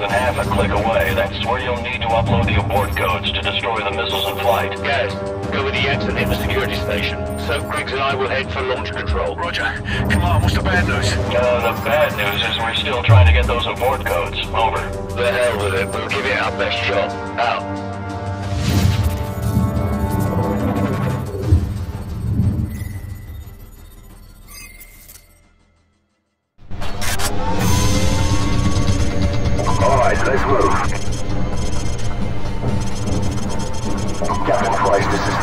less than half a click away. That's where you'll need to upload the abort codes to destroy the missiles in flight. Gaz, go with the Yanks and hit the security station. So Griggs and I will head for launch control. Roger. Come on, what's the bad news? Uh, the bad news is we're still trying to get those abort codes. Over. The hell with it. We'll give it our best shot. Out.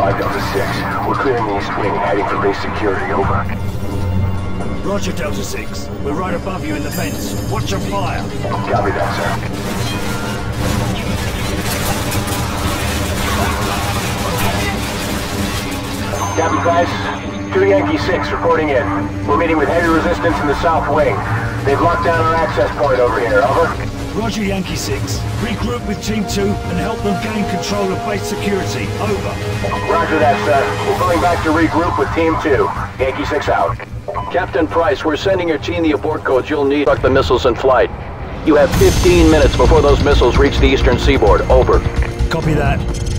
5 Delta 6. We're clearing the east wing, heading for base security. Over. Roger, Delta 6. We're right above you in the fence. Watch your fire. Copy that, sir. Captain Price, 2 Yankee 6 reporting in. We're meeting with heavy resistance in the south wing. They've locked down our access point over here. Over. Roger, Yankee 6. Regroup with Team 2 and help them gain control of base security. Over. Roger that, sir. We're going back to regroup with Team 2. Yankee 6 out. Captain Price, we're sending your team the abort codes you'll need to the missiles in flight. You have 15 minutes before those missiles reach the eastern seaboard. Over. Copy that.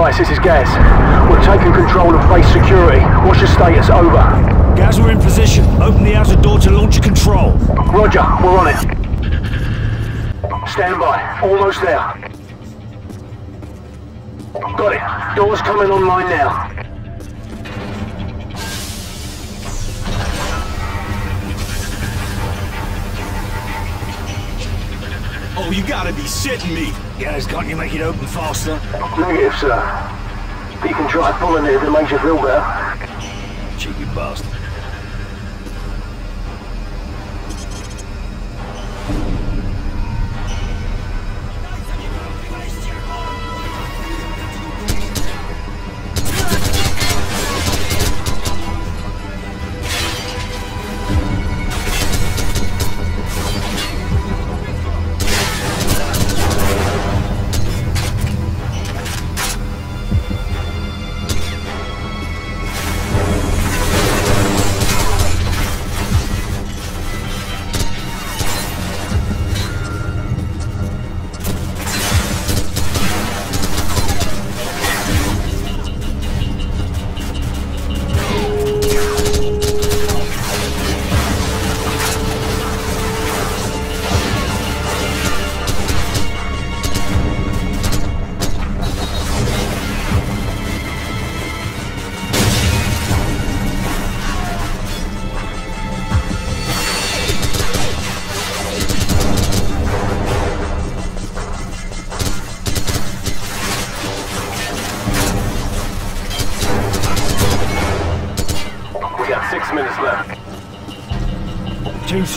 Price, this is Gaz. We're taking control of base security. What's your status? Over. Gaz, we're in position. Open the outer door to launch control. Roger, we're on it. Stand by. Almost there. Got it. Door's coming online now. Oh, you gotta be shitting me. Gaz, can't you make it open faster? Negative, sir. You can try pulling it if it makes you feel better. Cheeky bastard.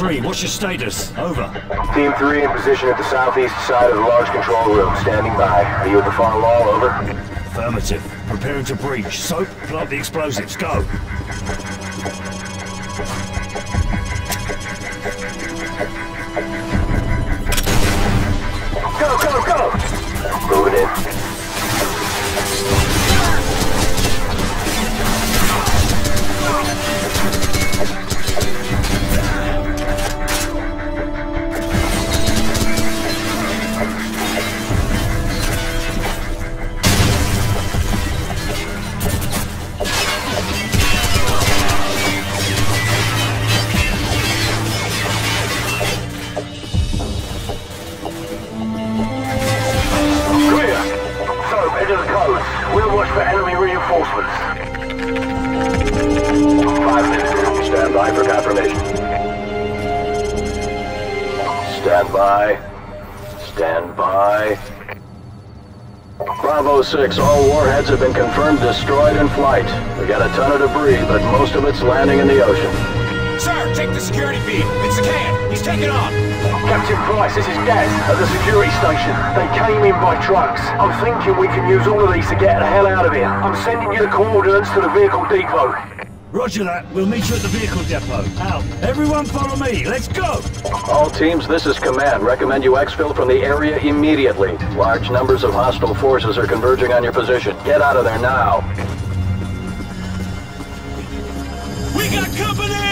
3, what's your status? Over. Team 3 in position at the southeast side of the large control room, standing by. Are you at the far wall? Over. Affirmative. Preparing to breach. Soap, plant the explosives. Go. Go, go, go! Moving in. By. Stand by. Bravo 6, all warheads have been confirmed destroyed in flight. We got a ton of debris, but most of it's landing in the ocean. Sir, take the security feed. It's Zakhaev. He's taking off. Captain Price, this is Gaz at the security station. They came in by trucks. I'm thinking we can use all of these to get the hell out of here. I'm sending you the coordinates to the vehicle depot. Roger that. We'll meet you at the vehicle depot. Out. Everyone follow me. Let's go. All teams, this is command. Recommend you exfil from the area immediately. Large numbers of hostile forces are converging on your position. Get out of there now. We got company!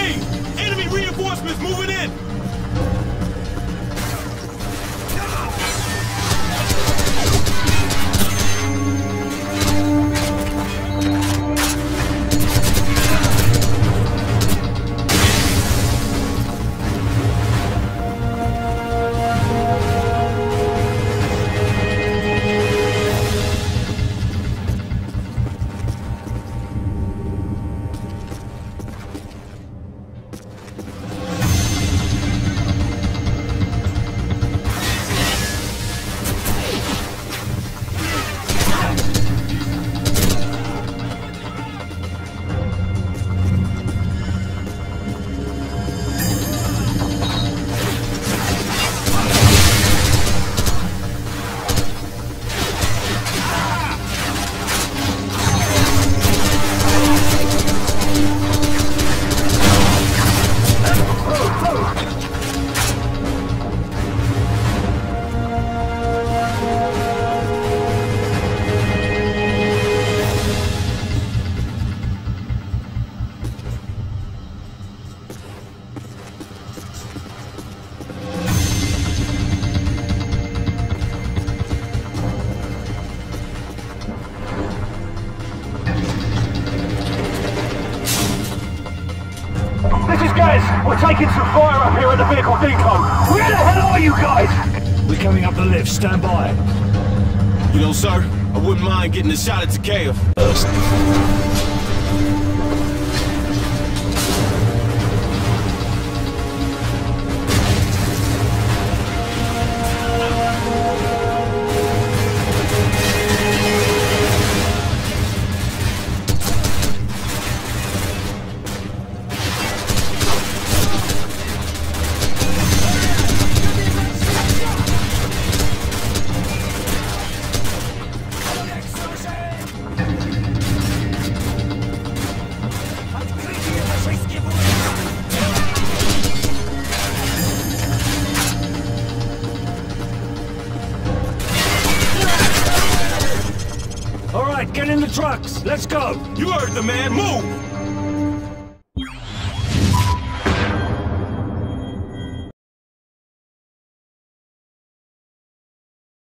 Stand by. You know, sir, I wouldn't mind getting a shot at Zakhaev Let's go. You heard the man. Move!